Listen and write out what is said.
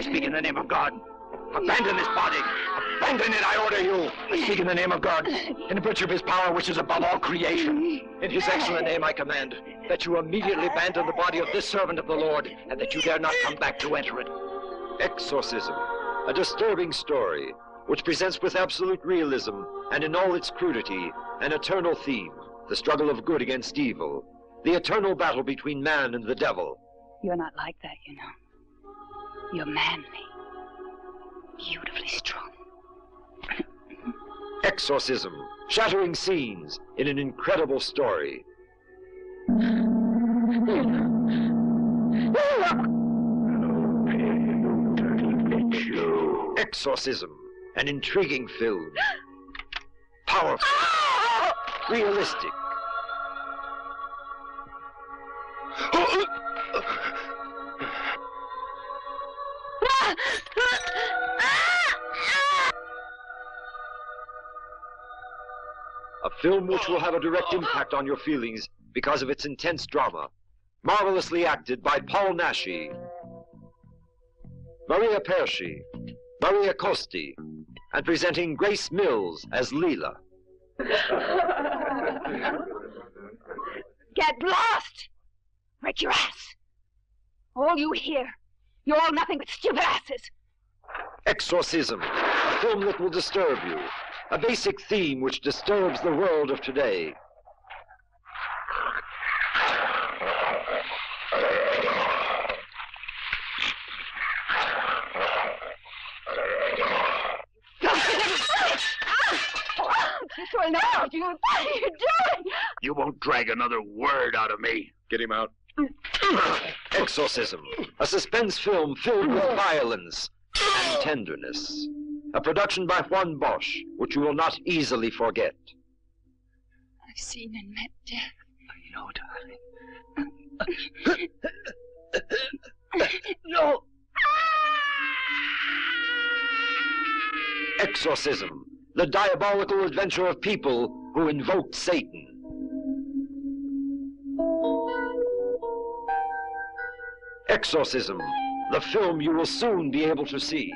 I speak in the name of God. Abandon this body. Abandon it, I order you. I speak in the name of God, in the virtue of his power which is above all creation. In his excellent name I command that you immediately abandon the body of this servant of the Lord, and that you dare not come back to enter it. Exorcism, a disturbing story which presents with absolute realism and in all its crudity an eternal theme, the struggle of good against evil, the eternal battle between man and the devil. You're not like that, you know. You're manly, beautifully strong. Exorcism, shattering scenes in an incredible story. Exorcism, an intriguing film. Powerful, realistic. A film which will have a direct impact on your feelings because of its intense drama. Marvelously acted by Paul Naschy, Maria Perschy, Maria Kosty, and presenting Grace Mills as Leela. Get lost! Break your ass! All you hear, you're all nothing but stupid asses! Exorcism, a film that will disturb you. A basic theme which disturbs the world of today. This will know what you, what are you doing? You won't drag another word out of me. Get him out. Exorcism, a suspense film filled with violence and tenderness. A production by Juan Bosch, which you will not easily forget. I've seen and met death. I know, darling. No! Exorcism, the diabolical adventure of people who invoked Satan. Exorcism, the film you will soon be able to see.